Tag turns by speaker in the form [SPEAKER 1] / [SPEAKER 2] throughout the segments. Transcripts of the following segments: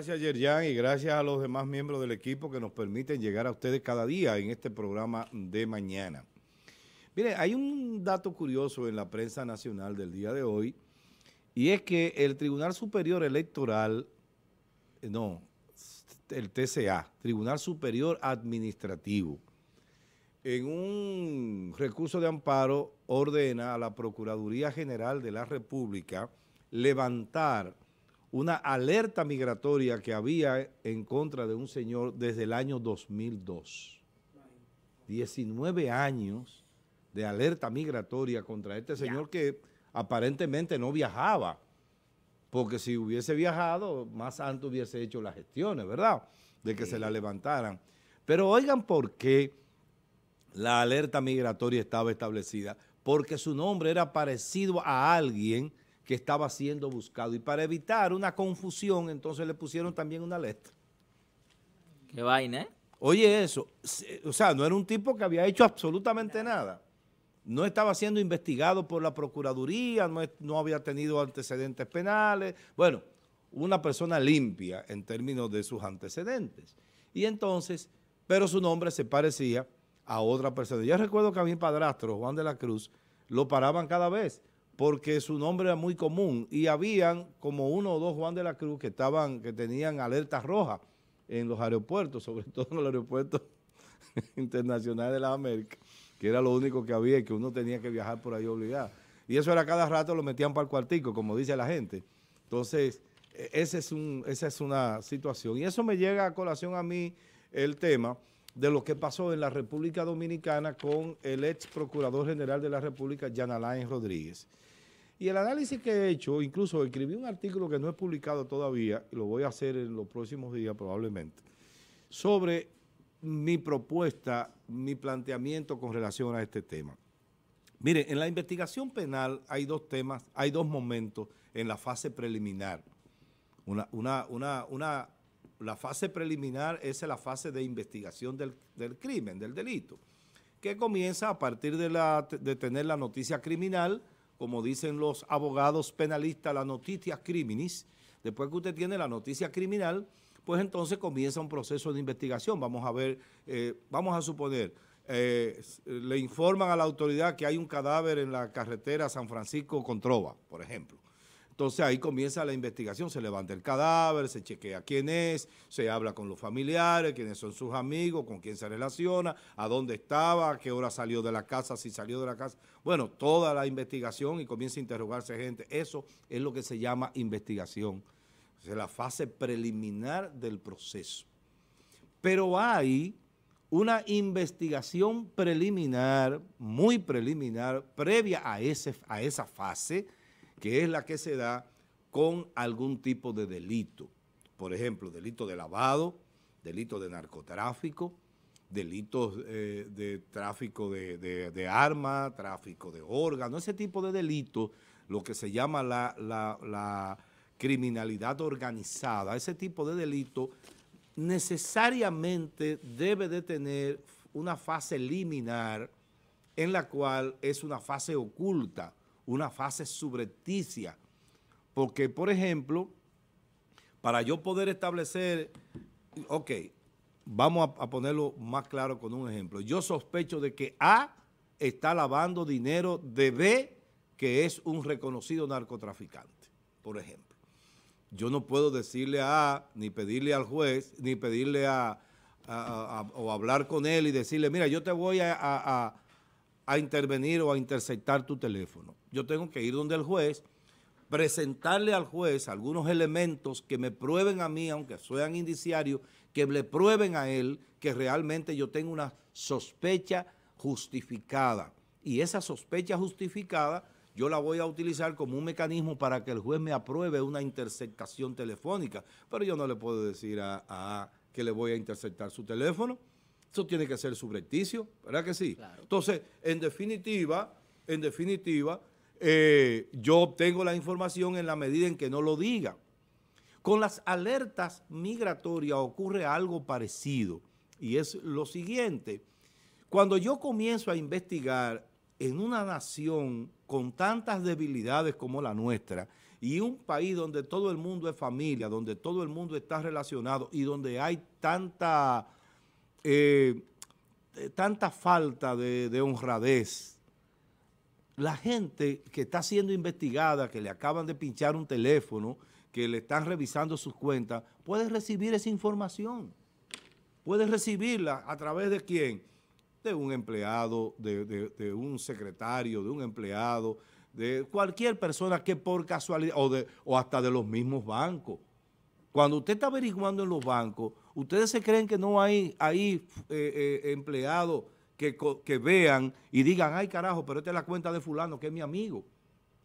[SPEAKER 1] Gracias, Yerjan, y gracias a los demás miembros del equipo que nos permiten llegar a ustedes cada día en este programa de mañana. Mire, hay un dato curioso en la prensa nacional del día de hoy, y es que el Tribunal Superior Electoral, eh, no, el TCA, Tribunal Superior Administrativo, en un recurso de amparo ordena a la Procuraduría General de la República levantar una alerta migratoria que había en contra de un señor desde el año 2002. 19 años de alerta migratoria contra este señor que aparentemente no viajaba, porque si hubiese viajado, más antes hubiese hecho las gestiones, ¿verdad?, de que se la levantaran. Pero oigan por qué la alerta migratoria estaba establecida, porque su nombre era parecido a alguien que estaba siendo buscado. Y para evitar una confusión, entonces le pusieron también una letra.
[SPEAKER 2] Qué vaina, ¿eh?
[SPEAKER 1] Oye eso, o sea, no era un tipo que había hecho absolutamente nada. No estaba siendo investigado por la Procuraduría, no, no había tenido antecedentes penales. Bueno, una persona limpia en términos de sus antecedentes. Y entonces, pero su nombre se parecía a otra persona. Yo recuerdo que a mi padrastro, Juan de la Cruz, lo paraban cada vez porque su nombre era muy común y habían como uno o dos Juan de la Cruz que estaban, que tenían alertas rojas en los aeropuertos, sobre todo en los aeropuertos internacionales de la América, que era lo único que había y que uno tenía que viajar por ahí obligado. Y eso era cada rato lo metían para el cuartico, como dice la gente. Entonces, e, esa es una situación. Y eso me llega a colación a mí el tema de lo que pasó en la República Dominicana con el ex Procurador General de la República, Jan Alain Rodríguez. Y el análisis que he hecho, incluso escribí un artículo que no he publicado todavía, y lo voy a hacer en los próximos días probablemente, sobre mi propuesta, mi planteamiento con relación a este tema. Mire, en la investigación penal hay dos temas, hay dos momentos en la fase preliminar. Una, una, una, una, la fase preliminar es la fase de investigación del, del crimen, del delito, que comienza a partir de, tener la noticia criminal, como dicen los abogados penalistas, la noticia criminis, después que usted tiene la noticia criminal, pues entonces comienza un proceso de investigación. Vamos a ver, eh, vamos a suponer, eh, le informan a la autoridad que hay un cadáver en la carretera San Francisco-Controva, por ejemplo. Entonces ahí comienza la investigación, se levanta el cadáver, se chequea quién es, se habla con los familiares, quiénes son sus amigos, con quién se relaciona, a dónde estaba, a qué hora salió de la casa, si salió de la casa. Bueno, toda la investigación y comienza a interrogarse gente. Eso es lo que se llama investigación. Es la fase preliminar del proceso. Pero hay una investigación preliminar, muy preliminar, previa a, esa fase, que es la que se da con algún tipo de delito. Por ejemplo, delito de lavado, delito de narcotráfico, delitos eh, de tráfico de, armas, tráfico de órganos, ese tipo de delitos, lo que se llama la, la criminalidad organizada, ese tipo de delito necesariamente debe de tener una fase liminar en la cual es una fase oculta, una fase subrepticia. Porque, por ejemplo, para yo poder establecer, ok, vamos a, ponerlo más claro con un ejemplo. Yo sospecho de que A está lavando dinero de B, que es un reconocido narcotraficante, por ejemplo. Yo no puedo decirle a A, ni pedirle al juez, ni pedirle a, o hablar con él y decirle, mira, yo te voy a, a intervenir o a interceptar tu teléfono. Yo tengo que ir donde el juez, presentarle al juez algunos elementos que me prueben a mí, aunque sean indiciarios, que le prueben a él que realmente yo tengo una sospecha justificada. Y esa sospecha justificada yo la voy a utilizar como un mecanismo para que el juez me apruebe una interceptación telefónica. Pero yo no le puedo decir a, a que le voy a interceptar su teléfono. Eso tiene que ser subrepticio, ¿verdad que sí? Entonces, en definitiva, en definitiva, eh, yo obtengo la información en la medida en que no lo diga. Con las alertas migratorias ocurre algo parecido y es lo siguiente. Cuando yo comienzo a investigar en una nación con tantas debilidades como la nuestra y un país donde todo el mundo es familia, donde todo el mundo está relacionado y donde hay tanta, eh, tanta falta de, honradez, la gente que está siendo investigada, que le acaban de pinchar un teléfono, que le están revisando sus cuentas, puede recibir esa información. Puede recibirla a través de quién? De un empleado, de, un secretario, de un empleado, de cualquier persona que por casualidad, o, o hasta de los mismos bancos. Cuando usted está averiguando en los bancos, ustedes se creen que no hay ahí eh, eh, empleados que, que, vean y digan, ay carajo, pero esta es la cuenta de fulano, que es mi amigo.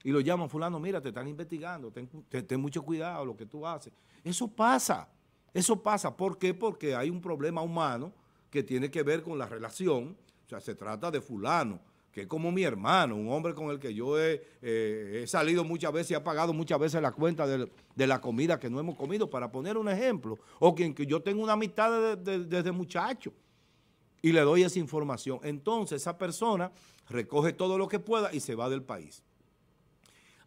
[SPEAKER 1] Y lo llaman, fulano, mira, te están investigando, ten, ten mucho cuidado lo que tú haces. Eso pasa, eso pasa. ¿Por qué? Porque hay un problema humano que tiene que ver con la relación, o sea, se trata de fulano, que es como mi hermano, un hombre con el que yo he, eh, salido muchas veces y ha pagado muchas veces la cuenta de, la comida que no hemos comido, para poner un ejemplo, o quien que yo tengo una amistad desde muchacho y le doy esa información. Entonces esa persona recoge todo lo que pueda y se va del país.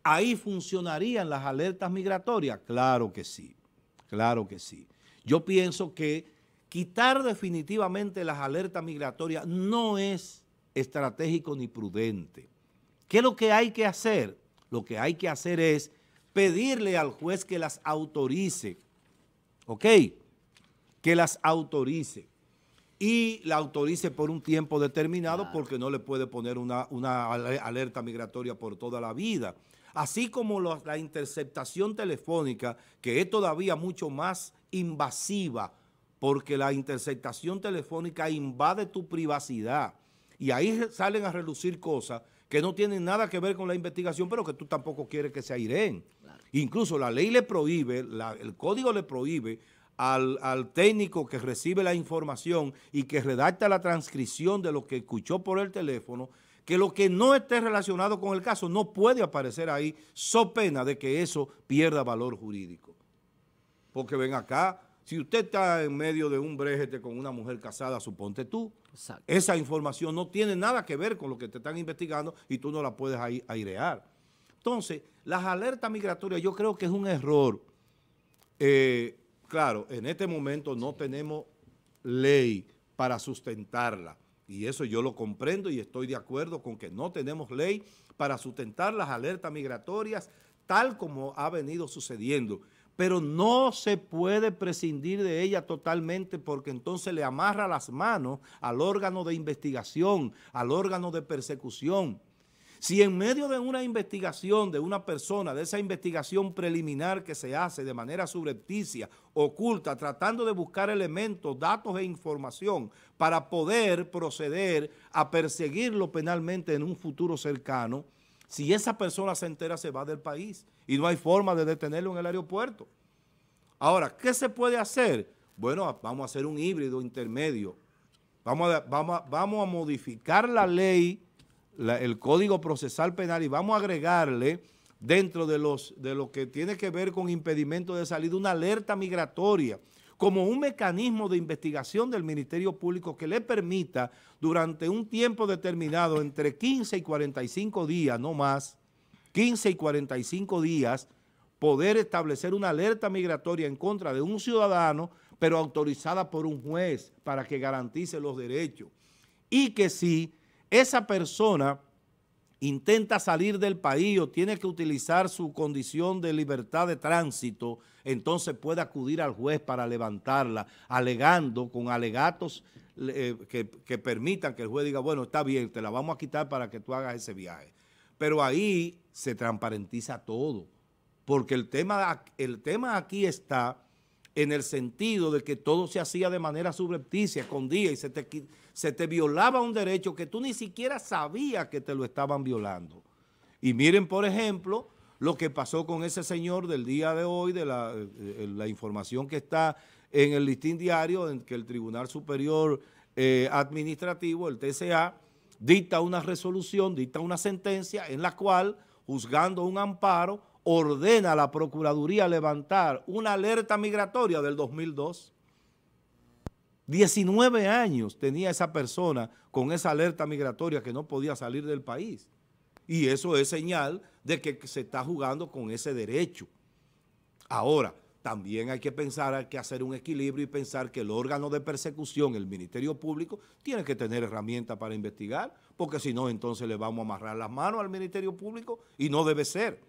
[SPEAKER 1] ¿Ahí funcionarían las alertas migratorias? Claro que sí, claro que sí. Yo pienso que quitar definitivamente las alertas migratorias no es estratégico ni prudente. ¿Qué es lo que hay que hacer? Lo que hay que hacer es pedirle al juez que las autorice, ¿ok? Que las autorice. Y la autorice por un tiempo determinado porque no le puede poner una, una, alerta migratoria por toda la vida. Así como la interceptación telefónica, que es todavía mucho más invasiva porque la interceptación telefónica invade tu privacidad y ahí salen a relucir cosas que no tienen nada que ver con la investigación, pero que tú tampoco quieres que se aireen. Incluso la ley le prohíbe, el código le prohíbe al, al, técnico que recibe la información y que redacta la transcripción de lo que escuchó por el teléfono, que lo que no esté relacionado con el caso no puede aparecer ahí, so pena de que eso pierda valor jurídico. Porque ven acá, si usted está en medio de un brejete con una mujer casada, suponte tú, esa información no tiene nada que ver con lo que te están investigando y tú no la puedes airear. Entonces, las alertas migratorias yo creo que es un error. Eh, claro, en este momento no tenemos ley para sustentarla. Y eso yo lo comprendo y estoy de acuerdo con que no tenemos ley para sustentar las alertas migratorias tal como ha venido sucediendo pero no se puede prescindir de ella totalmente porque entonces le amarra las manos al órgano de investigación, al órgano de persecución. Si en medio de una investigación de una persona, de esa investigación preliminar que se hace de manera subrepticia, oculta, tratando de buscar elementos, datos e información para poder proceder a perseguirlo penalmente en un futuro cercano, si esa persona se entera, se va del país y no hay forma de detenerlo en el aeropuerto. Ahora, ¿qué se puede hacer? Bueno, vamos a hacer un híbrido intermedio. Vamos a, modificar la ley, el Código Procesal Penal y vamos a agregarle dentro de, los, de lo que tiene que ver con impedimento de salida una alerta migratoria como un mecanismo de investigación del Ministerio Público que le permita durante un tiempo determinado, entre 15 y 45 días, no más, 15 y 45 días, poder establecer una alerta migratoria en contra de un ciudadano, pero autorizada por un juez para que garantice los derechos. Y que si esa persona intenta salir del país o tiene que utilizar su condición de libertad de tránsito, entonces puede acudir al juez para levantarla, alegando con alegatos eh, que, permitan que el juez diga, bueno, está bien, te la vamos a quitar para que tú hagas ese viaje. Pero ahí se transparentiza todo, porque el tema, el tema aquí está en el sentido de que todo se hacía de manera subrepticia, escondida, y se te, se te violaba un derecho que tú ni siquiera sabías que te lo estaban violando. Y miren, por ejemplo, lo que pasó con ese señor del día de hoy, de la, eh, información que está en el listín diario, en que el Tribunal Superior eh, Administrativo, el TCA, dicta una resolución, dicta una sentencia en la cual, juzgando un amparo, ordena a la Procuraduría levantar una alerta migratoria del 2002. 19 años tenía esa persona con esa alerta migratoria que no podía salir del país. Y eso es señal de que se está jugando con ese derecho. Ahora, también hay que pensar, hay que hacer un equilibrio y pensar que el órgano de persecución, el Ministerio Público, tiene que tener herramientas para investigar, porque si no, entonces le vamos a amarrar las manos al Ministerio Público y no debe ser.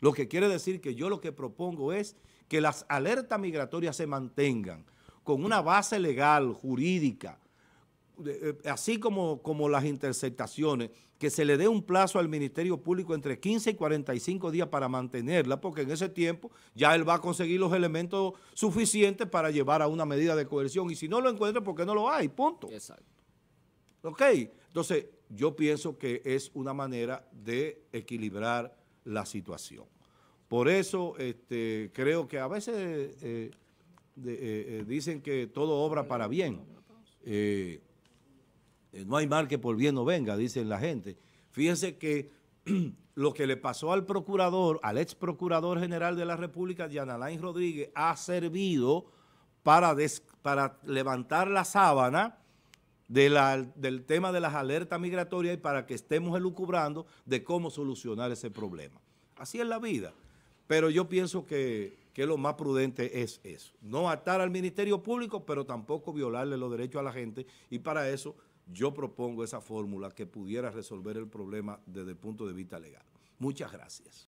[SPEAKER 1] Lo que quiere decir que yo lo que propongo es que las alertas migratorias se mantengan con una base legal, jurídica, así como, como las interceptaciones, que se le dé un plazo al Ministerio Público entre 15 y 45 días para mantenerla, porque en ese tiempo ya él va a conseguir los elementos suficientes para llevar a una medida de coerción, y si no lo encuentra, porque no lo hay, punto. Exacto. Ok, entonces yo pienso que es una manera de equilibrar la situación. Por eso este, creo que a veces eh, eh, dicen que todo obra para bien. Eh, no hay mal que por bien no venga, dicen la gente. Fíjense que lo que le pasó al procurador, al ex procurador general de la República, Alain Rodríguez, ha servido para, para levantar la sábana del tema de las alertas migratorias y para que estemos elucubrando de cómo solucionar ese problema. Así es la vida. Pero yo pienso que, que lo más prudente es eso. No atar al Ministerio Público, pero tampoco violarle los derechos a la gente. Y para eso yo propongo esa fórmula que pudiera resolver el problema desde el punto de vista legal. Muchas gracias.